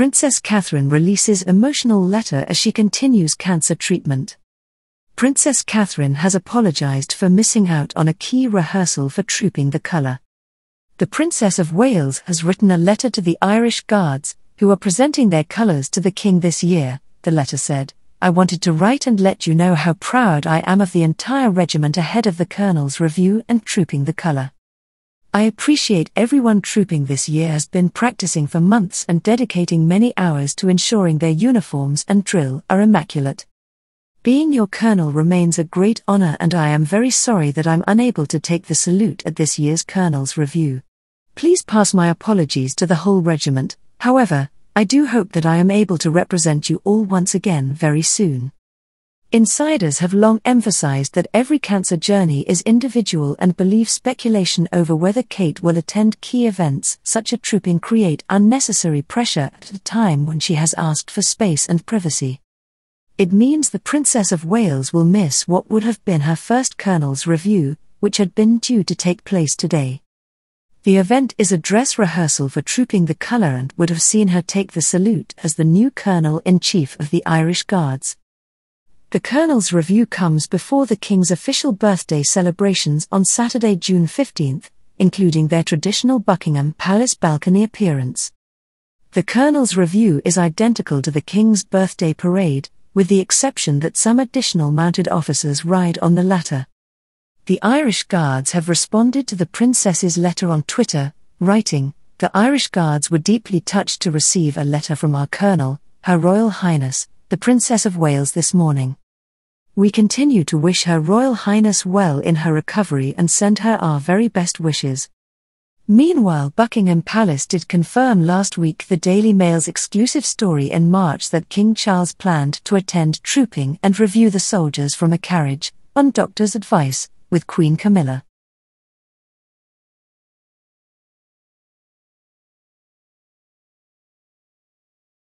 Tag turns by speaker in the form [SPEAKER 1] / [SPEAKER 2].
[SPEAKER 1] Princess Catherine releases emotional letter as she continues cancer treatment. Princess Catherine has apologized for missing out on a key rehearsal for Trooping the Colour. The Princess of Wales has written a letter to the Irish Guards, who are presenting their colours to the King this year, the letter said. I wanted to write and let you know how proud I am of the entire regiment ahead of the Colonel's review and Trooping the Colour. I appreciate everyone trooping this year has been practicing for months and dedicating many hours to ensuring their uniforms and drill are immaculate. Being your colonel remains a great honor, and I am very sorry that I'm unable to take the salute at this year's colonel's review. Please pass my apologies to the whole regiment, however, I do hope that I am able to represent you all once again very soon. Insiders have long emphasized that every cancer journey is individual and believe speculation over whether Kate will attend key events such a trooping create unnecessary pressure at a time when she has asked for space and privacy. It means the Princess of Wales will miss what would have been her first Colonel's review, which had been due to take place today. The event is a dress rehearsal for Trooping the Colour and would have seen her take the salute as the new Colonel in Chief of the Irish Guards. The Colonel's review comes before the King's official birthday celebrations on Saturday, June 15, including their traditional Buckingham Palace balcony appearance. The Colonel's review is identical to the King's birthday parade, with the exception that some additional mounted officers ride on the latter. The Irish Guards have responded to the Princess's letter on Twitter, writing, The Irish Guards were deeply touched to receive a letter from our Colonel, Her Royal Highness, the Princess of Wales this morning. We continue to wish Her Royal Highness well in her recovery and send her our very best wishes. Meanwhile, Buckingham Palace did confirm last week the Daily Mail's exclusive story in March that King Charles planned to attend trooping and review the soldiers from a carriage, on doctor's advice, with Queen Camilla.